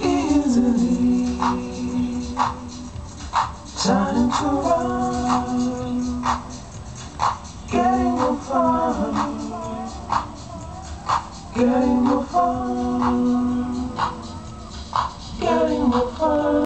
easily. Time to run, getting more fun, getting more fun, getting fun.